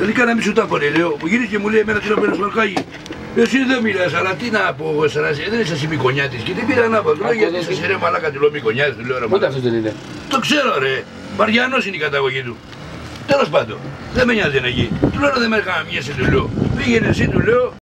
Τελικά να μην σου τα πω, λέω. Μου γύρισε και μου λέει εμένα τι να παίρνω σκορκάκι. Ε, εσύ δεν μιλάς, αλλά τι να πω εγώ εσένα, δεν είσαι εσύ μικονιάτης και την πήρα να πω. Λέω γιατί είσαι ρε μαλάκα, του λέω μικονιάτης, του λέω ρε Ούτε αυτός δεν είναι. Το ξέρω ρε, Μαριανός είναι η καταγωγή του. Τέλος πάντων, δεν με νοιάζει να γίνει. Του λέω δεν με έκανα μιέση, του λέω. Πήγαινε εσύ, του λέω,